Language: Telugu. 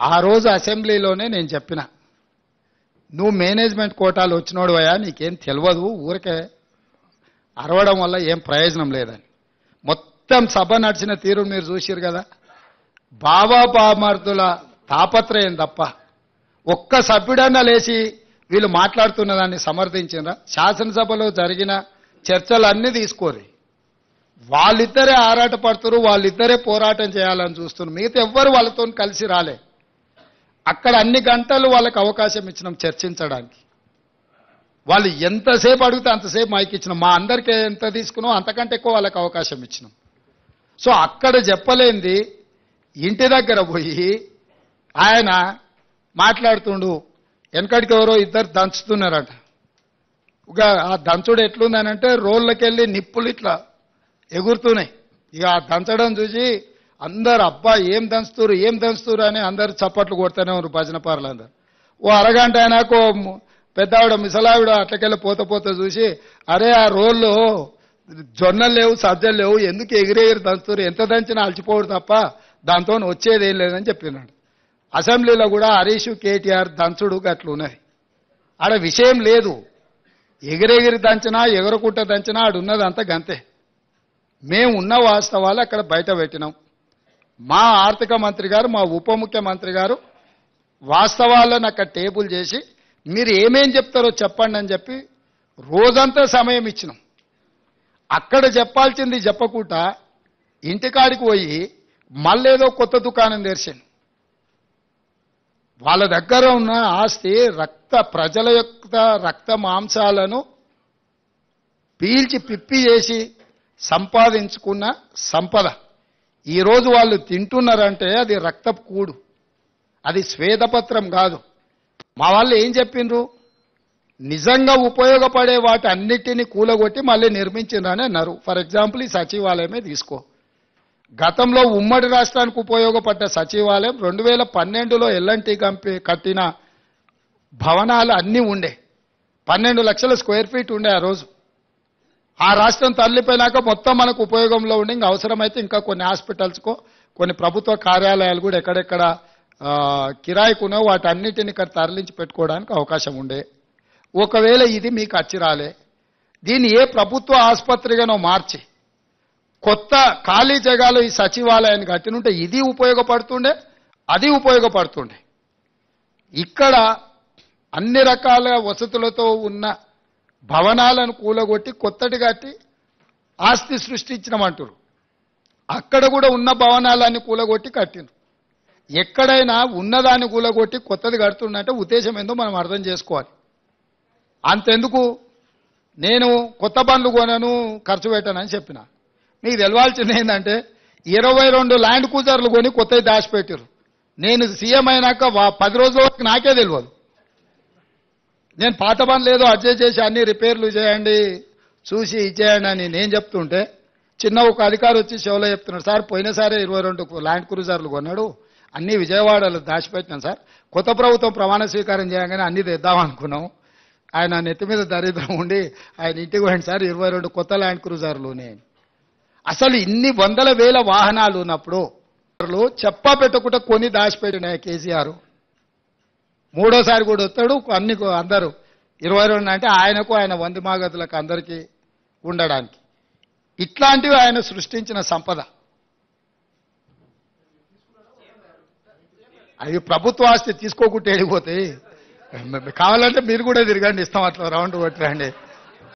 ఆ రోజు అసెంబ్లీలోనే నేను చెప్పిన నువ్వు మేనేజ్మెంట్ కోటాలు వచ్చినోడు అయ్యా నీకేం తెలియదు ఊరికే అరవడం వల్ల ఏం ప్రయోజనం లేదని. మొత్తం సభ నడిచిన తీరు మీరు చూసిరు కదా. బాబా బామర్దుల తాపత్రయం తప్ప ఒక్క సభ్యుడన్నా లేచి వీళ్ళు మాట్లాడుతున్న దాన్ని సమర్థించినరా? శాసనసభలో జరిగిన చర్చలు అన్నీ తీసుకోరు. వాళ్ళిద్దరే ఆరాట వాళ్ళిద్దరే పోరాటం చేయాలని చూస్తున్నారు. మిగతా ఎవ్వరు వాళ్ళతో కలిసి రాలే. అక్కడ అన్ని గంటలు వాళ్ళకి అవకాశం ఇచ్చినాం చర్చించడానికి. వాళ్ళు ఎంతసేపు అడిగితే అంతసేపు మైక్ ఇచ్చినాం. మా అందరికీ ఎంత తీసుకున్నాం అంతకంటే ఎక్కువ వాళ్ళకి అవకాశం ఇచ్చినాం. సో అక్కడ చెప్పలేంది. ఇంటి దగ్గర పోయి ఆయన మాట్లాడుతుండు. వెనకడికి ఎవరో ఇద్దరు దంచుతున్నారట. ఇక ఆ దంచుడు ఎట్లుందనంటే రోళ్ళకెళ్ళి నిప్పులు ఇట్లా ఎగురుతున్నాయి. ఇక ఆ దంచడం చూసి అందరు అబ్బా ఏం దంచుతురు ఏం దంచుతురు అని అందరు చప్పట్లు కొడతానే ఉన్నారు భజన పార్లు అందరు. ఓ అరగంట అయినాక పెద్దావిడ మిసలావిడ అట్లకెళ్ళి పోత పోత చూసి అరే ఆ రోళ్ళు జొన్నలు లేవు సజ్జలు లేవు ఎందుకు ఎగిరెగిరి దంచుతురు ఎంత దంచినా అలచిపోడు తప్ప దాంతో వచ్చేది ఏం లేదని చెప్పినాడు. అసెంబ్లీలో కూడా హరీష్ కేటీఆర్ దంచుడు గట్లున్నది ఆడ విషయం లేదు. ఎగిరెగిరి దంచినా ఎగరకుట్ట దంచినా ఆడున్నదంతా గంతే. మేము ఉన్న వాస్తవాలు అక్కడ బయట పెట్టినాం. మా ఆర్థిక మంత్రి గారు మా ఉప ముఖ్యమంత్రి గారు వాస్తవాలను అక్కడ టేబుల్ చేసి మీరు ఏమేం చెప్తారో చెప్పండి అని చెప్పి రోజంతా సమయం ఇచ్చినాం. అక్కడ చెప్పాల్సింది చెప్పకుండా ఇంటికాడికి పోయి మళ్ళేదో కొత్త దుకాణం తెరిచాను. వాళ్ళ దగ్గర ఉన్న ఆస్తి రక్త ప్రజల యొక్క రక్త మాంసాలను పీల్చి పిప్పి చేసి సంపాదించుకున్న సంపద. ఈరోజు వాళ్ళు తింటున్నారంటే అది రక్తపు కూడు. అది స్వేదపత్రం కాదు. మా వాళ్ళు ఏం చెప్పిండ్రు? నిజంగా ఉపయోగపడే వాటి అన్నిటినీ కూలగొట్టి మళ్ళీ నిర్మించిందని అన్నారు. ఫర్ ఎగ్జాంపుల్ ఈ సచివాలయమే తీసుకో. గతంలో ఉమ్మడి రాష్ట్రానికి ఉపయోగపడ్డ సచివాలయం రెండు వేల పన్నెండులో ఎల్ఎన్టీ కంపెనీ కట్టిన భవనాలు అన్నీ ఉండే. పన్నెండు లక్షల స్క్వేర్ ఫీట్ ఉండే ఆ రోజు. ఆ రాష్ట్రం తరలిపోయినాక మొత్తం మనకు ఉపయోగంలో ఉండి ఇంకా అవసరమైతే ఇంకా కొన్ని హాస్పిటల్స్కో కొన్ని ప్రభుత్వ కార్యాలయాలు కూడా ఎక్కడెక్కడ కిరాయికునో వాటి అన్నిటిని ఇక్కడ తరలించి పెట్టుకోవడానికి అవకాశం ఉండే. ఒకవేళ ఇది మీకు అచ్చిరాలే దీన్ని ఏ ప్రభుత్వ ఆసుపత్రిగానో మార్చి కొత్త ఖాళీ జగాలు ఈ సచివాలయాన్ని కట్టినుంటే ఇది ఉపయోగపడుతుండే అది ఉపయోగపడుతుండే. ఇక్కడ అన్ని రకాల వసతులతో ఉన్న భవనాలను కూలగొట్టి కొత్తటి కట్టి ఆస్తి సృష్టించినమంటారు అక్కడ కూడా ఉన్న భవనాలన్నీ కూలగొట్టి కట్టిండ్రు. ఎక్కడైనా ఉన్నదాన్ని కూలగొట్టి కొత్తది కడుతున్నట్టే ఉద్దేశం ఏందో మనం అర్థం చేసుకోవాలి. అంతెందుకు? నేను కొత్త బండ్లు కొనను ఖర్చు పెట్టానని చెప్పిన. మీకు తెలవాల్సింది ఏంటంటే ఇరవై రెండు ల్యాండ్ కూజర్లు కొని కొత్తవి దాచిపెట్టారు నేను సీఎం అయినాక పది రోజుల వరకు నాకే తెలియదు నేను పాత పని లేదో అడ్జస్ట్ చేసి అన్ని రిపేర్లు చేయండి చూసి ఇచ్చేయండి అని నేను చెప్తుంటే చిన్న ఒక అధికారి వచ్చి షోలో చెప్తున్నాడు సార్ పోయినసారి ఇరవై రెండు ల్యాండ్ క్రూజర్లు కొన్నాడు అన్ని విజయవాడలో దాచిపెట్టినాం సార్. కొత్త ప్రభుత్వం ప్రమాణ స్వీకారం చేయగానే అన్ని తెద్దాం అనుకున్నాం. ఆయన నెత్తి మీద దరిద్రం ఉండి ఆయన ఇంటికి పోయింది సార్ ఇరవై రెండు కొత్త ల్యాండ్ క్రూజర్లు నేను అసలు ఇన్ని వందల వేల వాహనాలు ఉన్నప్పుడు చెప్పా పెట్టకుండా కొని దాచిపెట్టినాయి కేసీఆర్. మూడోసారి కూడా వస్తాడు అన్ని అందరు అందరూ. ఇరవై రెండు అంటే ఆయనకు ఆయన వంది మాగతులకు అందరికీ ఉండడానికి. ఇట్లాంటివి ఆయన సృష్టించిన సంపద. అవి ప్రభుత్వ ఆస్తి తీసుకోకుంటే వెళ్ళిపోతాయి. కావాలంటే మీరు కూడా తిరగండి ఇస్తాం అట్లా రౌండ్ కొట్టరండి